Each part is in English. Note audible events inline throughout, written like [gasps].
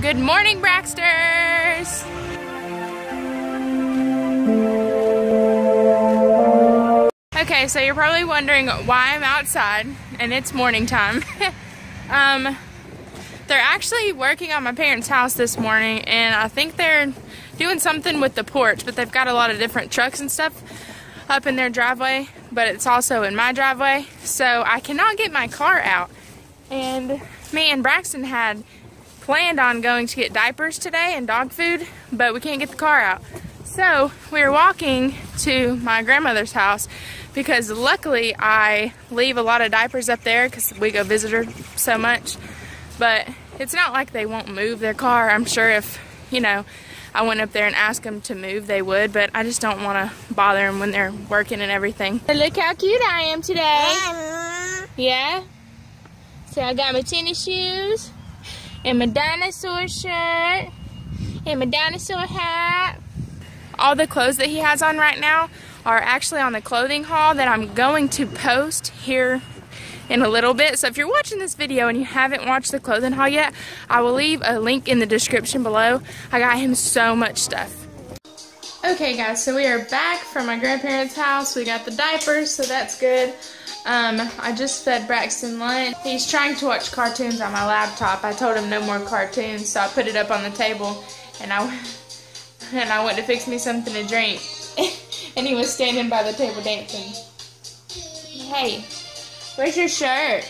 Good morning, Braxters! Okay, so you're probably wondering why I'm outside and it's morning time. [laughs] um, they're actually working on my parents' house this morning and I think they're doing something with the porch, but they've got a lot of different trucks and stuff up in their driveway, but it's also in my driveway, so I cannot get my car out. And me and Braxton had planned on going to get diapers today and dog food, but we can't get the car out. So we are walking to my grandmother's house because luckily I leave a lot of diapers up there because we go visit her so much. But it's not like they won't move their car. I'm sure if, you know, I went up there and asked them to move, they would, but I just don't want to bother them when they're working and everything. Look how cute I am today. Yeah? So I got my tennis shoes and my dinosaur shirt and my dinosaur hat. All the clothes that he has on right now are actually on the clothing haul that I'm going to post here in a little bit. So if you're watching this video and you haven't watched the clothing haul yet, I will leave a link in the description below. I got him so much stuff. Okay guys, so we are back from my grandparents' house. We got the diapers, so that's good. Um, I just fed Braxton lunch. He's trying to watch cartoons on my laptop. I told him no more cartoons, so I put it up on the table and I [laughs] and I went to fix me something to drink. [laughs] and he was standing by the table dancing. Hey, where's your shirt?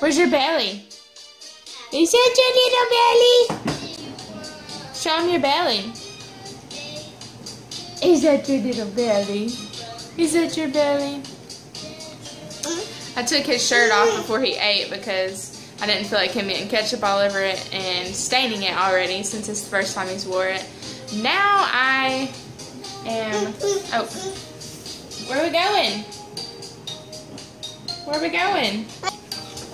Where's your belly? Is that your little belly? Show him your belly. Is that your little belly? Is that your belly? I took his shirt off before he ate because I didn't feel like him getting ketchup all over it and staining it already since it's the first time he's wore it. Now I am, oh, where are we going? Where are we going?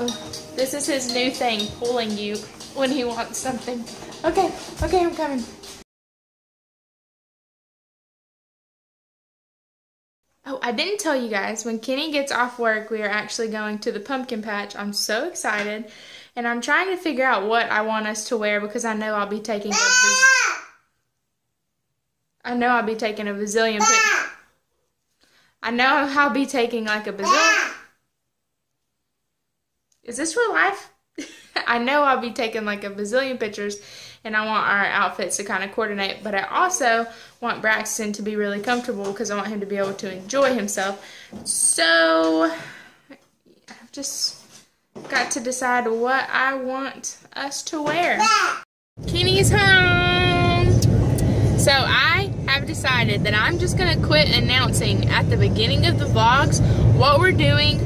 Oh, this is his new thing, pulling you when he wants something. Okay, okay, I'm coming. I didn't tell you guys, when Kenny gets off work, we are actually going to the pumpkin patch. I'm so excited. And I'm trying to figure out what I want us to wear because I know I'll be taking a I know I'll be taking a bazillion pictures. I know I'll be taking like a bazillion. Is this real life? [laughs] I know I'll be taking like a bazillion pictures and I want our outfits to kind of coordinate, but I also want Braxton to be really comfortable because I want him to be able to enjoy himself. So I've just got to decide what I want us to wear. Kenny's home. So I have decided that I'm just going to quit announcing at the beginning of the vlogs what we're doing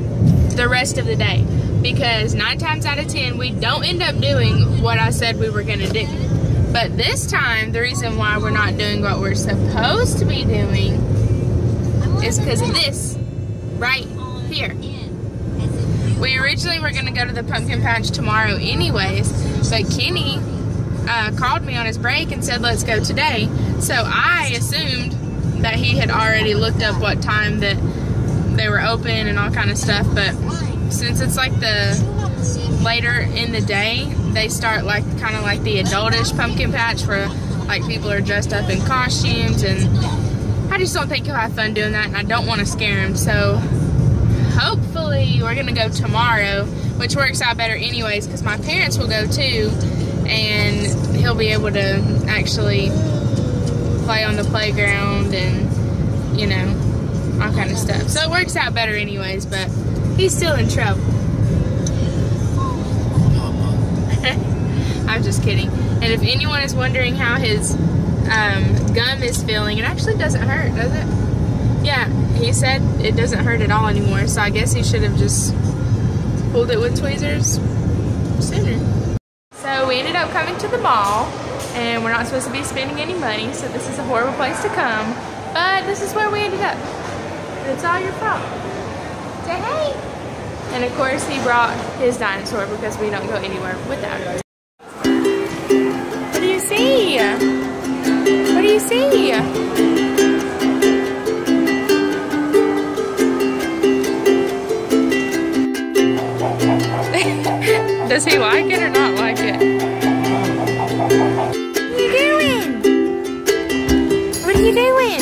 the rest of the day because nine times out of ten we don't end up doing what I said we were gonna do. But this time, the reason why we're not doing what we're supposed to be doing is because of this right here. We originally were gonna go to the pumpkin patch tomorrow anyways, but Kenny uh, called me on his break and said let's go today. So I assumed that he had already looked up what time that they were open and all kind of stuff, but since it's like the later in the day, they start like kind of like the adultish pumpkin patch where like people are dressed up in costumes and I just don't think he'll have fun doing that and I don't want to scare him. So hopefully we're going to go tomorrow, which works out better anyways because my parents will go too and he'll be able to actually play on the playground and, you know, all kind of stuff. So it works out better anyways, but He's still in trouble. [laughs] I'm just kidding. And if anyone is wondering how his um, gum is feeling, it actually doesn't hurt, does it? Yeah, he said it doesn't hurt at all anymore, so I guess he should have just pulled it with tweezers sooner. So we ended up coming to the mall, and we're not supposed to be spending any money, so this is a horrible place to come. But this is where we ended up. It's all your fault. And of course he brought his dinosaur because we don't go anywhere without it. What do you see? What do you see? [laughs] Does he like it or not like it? What are you doing? What are you doing?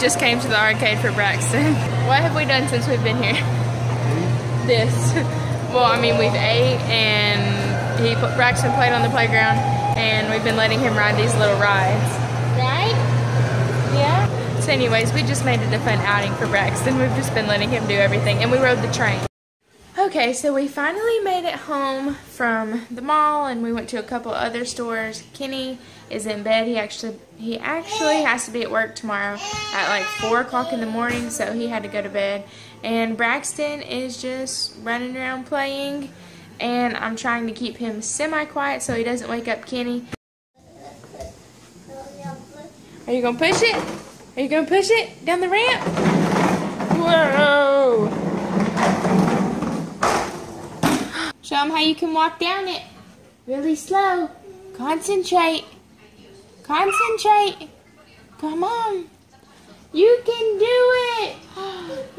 Just came to the arcade for Braxton. [laughs] What have we done since we've been here? This. Well, I mean, we've ate and he put Braxton played on the playground and we've been letting him ride these little rides. Right? Yeah? So anyways, we just made it a fun outing for Braxton. We've just been letting him do everything and we rode the train. Okay, so we finally made it home from the mall and we went to a couple other stores. Kenny is in bed. He actually he actually has to be at work tomorrow at like 4 o'clock in the morning, so he had to go to bed. And Braxton is just running around playing and I'm trying to keep him semi-quiet so he doesn't wake up Kenny. Are you to push it? Are you to push it down the ramp? Whoa! Show him how you can walk down it. Really slow. Concentrate. Concentrate. Come on. You can do it. [gasps]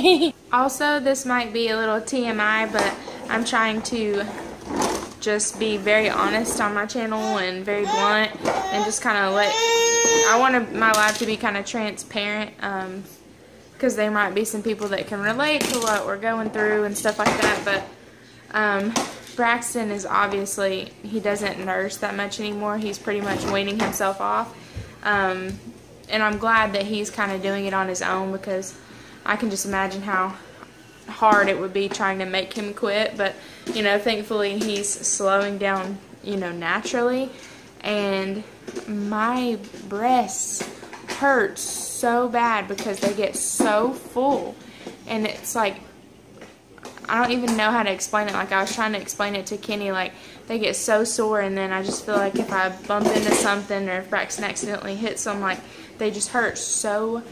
Yay! [laughs] also, this might be a little TMI, but I'm trying to just be very honest on my channel and very blunt and just kind of let I want my life to be kind of transparent um, because there might be some people that can relate to what we're going through and stuff like that. But um, Braxton is obviously, he doesn't nurse that much anymore. He's pretty much weaning himself off. Um, and I'm glad that he's kind of doing it on his own because I can just imagine how hard it would be trying to make him quit. But, you know, thankfully he's slowing down, you know, naturally. And my breasts hurt so bad because they get so full. And it's like, I don't even know how to explain it. Like, I was trying to explain it to Kenny, like, they get so sore, and then I just feel like if I bump into something or if Braxton accidentally hits them, like, they just hurt so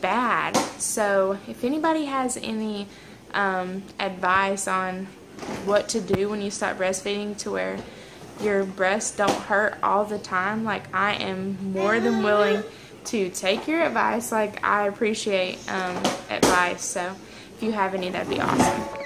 bad. So, if anybody has any um, advice on what to do when you stop breastfeeding to where your breasts don't hurt all the time, like, I am more than willing to take your advice. Like, I appreciate um, advice. So, if you have any, that'd be awesome.